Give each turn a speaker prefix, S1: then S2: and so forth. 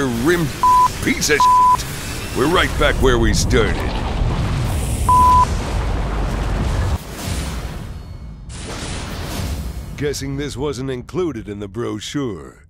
S1: rim piece of. We're right back where we started. Guessing this wasn't included in the brochure.